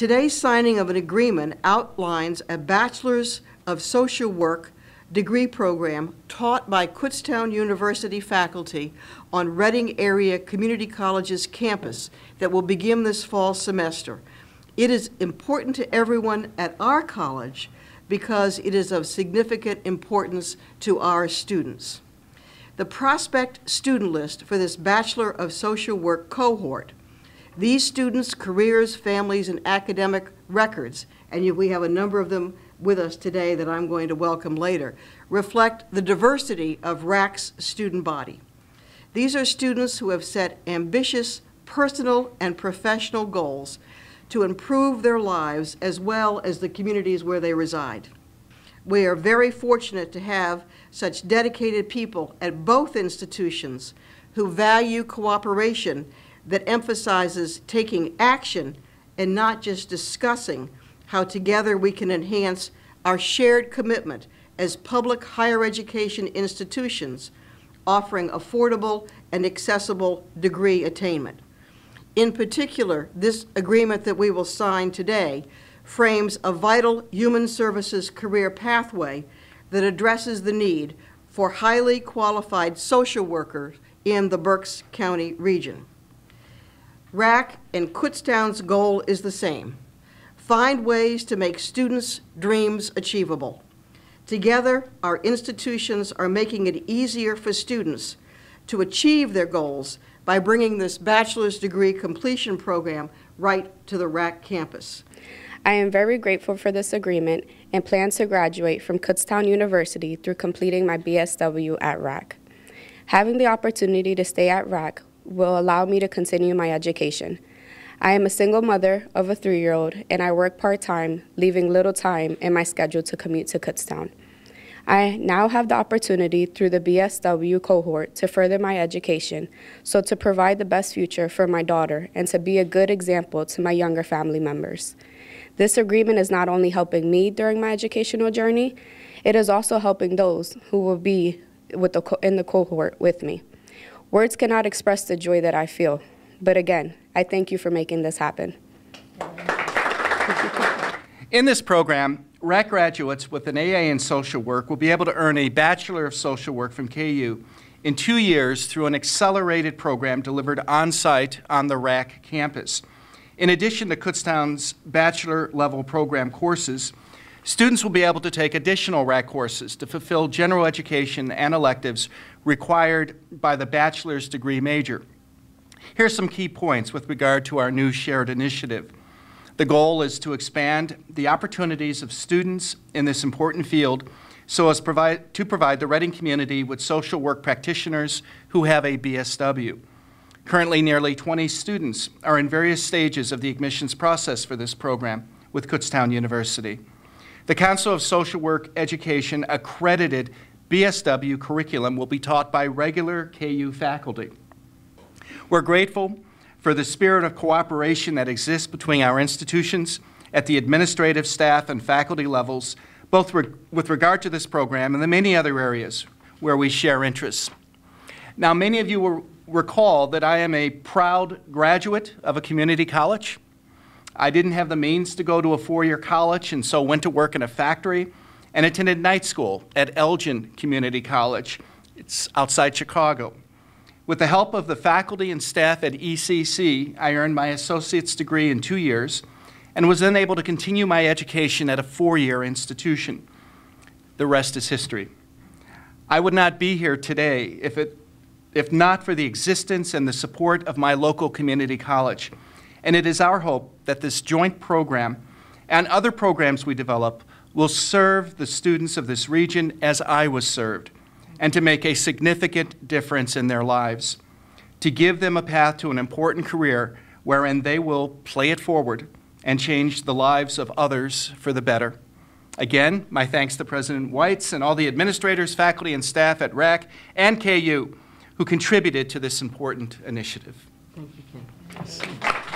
Today's signing of an agreement outlines a Bachelor's of Social Work degree program taught by Kutztown University faculty on Reading Area Community College's campus that will begin this fall semester. It is important to everyone at our college because it is of significant importance to our students. The prospect student list for this Bachelor of Social Work cohort these students' careers, families, and academic records, and we have a number of them with us today that I'm going to welcome later, reflect the diversity of RACC's student body. These are students who have set ambitious personal and professional goals to improve their lives as well as the communities where they reside. We are very fortunate to have such dedicated people at both institutions who value cooperation that emphasizes taking action and not just discussing how together we can enhance our shared commitment as public higher education institutions offering affordable and accessible degree attainment. In particular, this agreement that we will sign today frames a vital human services career pathway that addresses the need for highly qualified social workers in the Berks County region. RACC and Kutztown's goal is the same. Find ways to make students' dreams achievable. Together, our institutions are making it easier for students to achieve their goals by bringing this bachelor's degree completion program right to the RACC campus. I am very grateful for this agreement and plan to graduate from Kutztown University through completing my BSW at RACC. Having the opportunity to stay at RACC will allow me to continue my education. I am a single mother of a three-year-old and I work part-time, leaving little time in my schedule to commute to Kutztown. I now have the opportunity through the BSW cohort to further my education, so to provide the best future for my daughter and to be a good example to my younger family members. This agreement is not only helping me during my educational journey, it is also helping those who will be with the in the cohort with me. Words cannot express the joy that I feel, but again, I thank you for making this happen. In this program, RACC graduates with an AA in social work will be able to earn a Bachelor of Social Work from KU in two years through an accelerated program delivered on-site on the RACC campus. In addition to Kutztown's bachelor level program courses, students will be able to take additional RACC courses to fulfill general education and electives required by the bachelor's degree major. Here's some key points with regard to our new shared initiative. The goal is to expand the opportunities of students in this important field so as provide, to provide the Reading community with social work practitioners who have a BSW. Currently, nearly 20 students are in various stages of the admissions process for this program with Kutztown University. The Council of Social Work Education accredited BSW curriculum will be taught by regular KU faculty. We're grateful for the spirit of cooperation that exists between our institutions at the administrative staff and faculty levels, both re with regard to this program and the many other areas where we share interests. Now, many of you will recall that I am a proud graduate of a community college. I didn't have the means to go to a four-year college and so went to work in a factory and attended night school at Elgin Community College. It's outside Chicago. With the help of the faculty and staff at ECC, I earned my associate's degree in two years and was then able to continue my education at a four-year institution. The rest is history. I would not be here today if, it, if not for the existence and the support of my local community college. And it is our hope that this joint program and other programs we develop will serve the students of this region as I was served and to make a significant difference in their lives, to give them a path to an important career wherein they will play it forward and change the lives of others for the better. Again, my thanks to President Weitz and all the administrators, faculty, and staff at RACC and KU who contributed to this important initiative. Thank you, Ken.